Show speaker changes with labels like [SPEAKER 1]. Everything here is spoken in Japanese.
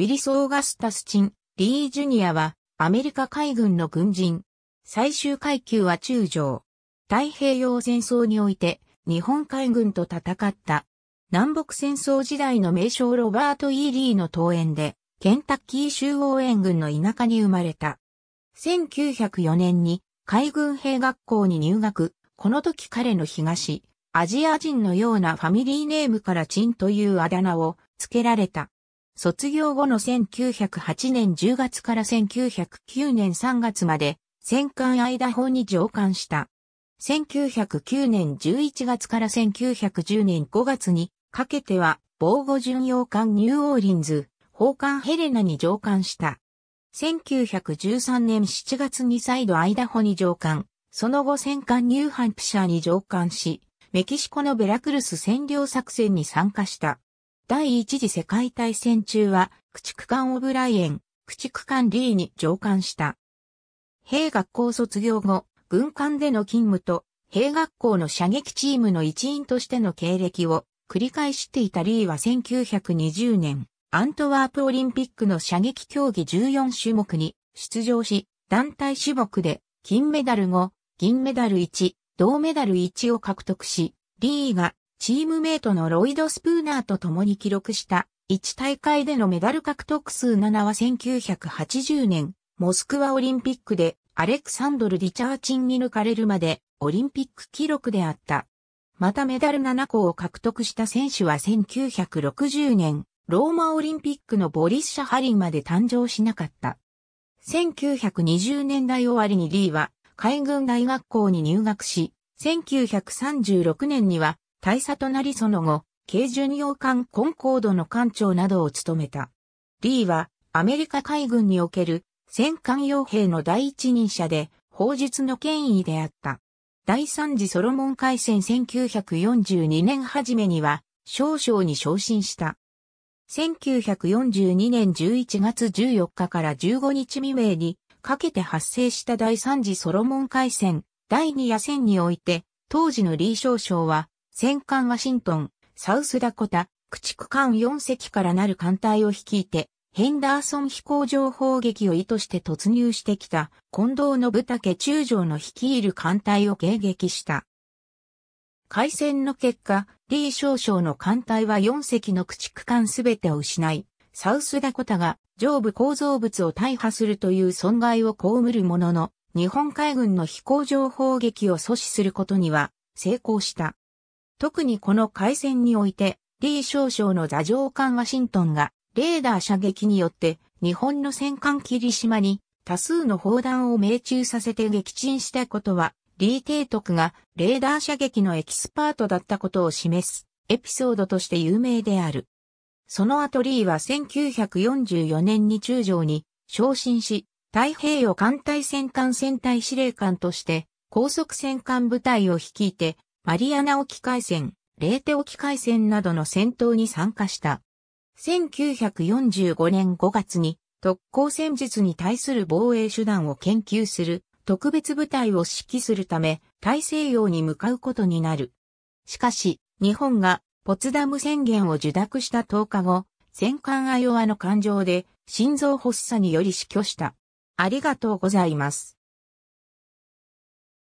[SPEAKER 1] ウィリス・オーガスタス・チン、リー・ジュニアは、アメリカ海軍の軍人。最終階級は中将。太平洋戦争において、日本海軍と戦った。南北戦争時代の名将ロバート・ E・リーの遠縁で、ケンタッキー州オーウェン郡の田舎に生まれた。1904年に海軍兵学校に入学、この時彼の東アジア人のようなファミリーネームからチンというあだ名を付けられた。卒業後の1908年10月から1909年3月まで戦艦アイダホに上艦した。1909年11月から1910年5月にかけては防護巡洋艦ニューオーリンズ、砲艦ヘレナに上艦した。1913年7月に再度アイダホに上艦、その後戦艦ニューハンプシャーに上艦し、メキシコのベラクルス占領作戦に参加した。第一次世界大戦中は、駆逐艦オブライエン、駆逐艦リーに上艦した。兵学校卒業後、軍艦での勤務と、兵学校の射撃チームの一員としての経歴を繰り返していたリーは1920年、アントワープオリンピックの射撃競技14種目に出場し、団体種目で金メダル5、銀メダル1、銅メダル1を獲得し、リーがチームメイトのロイド・スプーナーと共に記録した1大会でのメダル獲得数7は1980年、モスクワオリンピックでアレクサンドル・リチャーチンに抜かれるまでオリンピック記録であった。またメダル7個を獲得した選手は1960年、ローマオリンピックのボリス・シャハリンまで誕生しなかった。1920年代終わりにリーは海軍大学校に入学し、1936年には大佐となりその後、軽巡洋艦コンコードの艦長などを務めた。リーはアメリカ海軍における戦艦傭兵の第一人者で、法術の権威であった。第三次ソロモン海戦1942年初めには、少将に昇進した。1942年11月14日から15日未明にかけて発生した第三次ソロモン海戦第二夜戦において、当時のリー少将は、戦艦ワシントン、サウスダコタ、駆逐艦4隻からなる艦隊を率いて、ヘンダーソン飛行場砲撃を意図して突入してきた、近藤信武中将の率いる艦隊を迎撃した。海戦の結果、リー少将の艦隊は4隻の駆逐艦すべてを失い、サウスダコタが上部構造物を大破するという損害を被るものの、日本海軍の飛行場砲撃を阻止することには成功した。特にこの海戦において、リー少将の座乗艦ワシントンがレーダー射撃によって日本の戦艦霧島に多数の砲弾を命中させて撃沈したことはリー提督がレーダー射撃のエキスパートだったことを示すエピソードとして有名である。その後リーは1944年に中将に昇進し、太平洋艦隊戦艦戦隊司令官として高速戦艦部隊を率いてマリアナ沖海戦、レーテ沖海戦などの戦闘に参加した。1945年5月に特攻戦術に対する防衛手段を研究する特別部隊を指揮するため、大西洋に向かうことになる。しかし、日本がポツダム宣言を受諾した10日後、戦艦アイオワの艦上で心臓発作により死去した。ありがとうございます。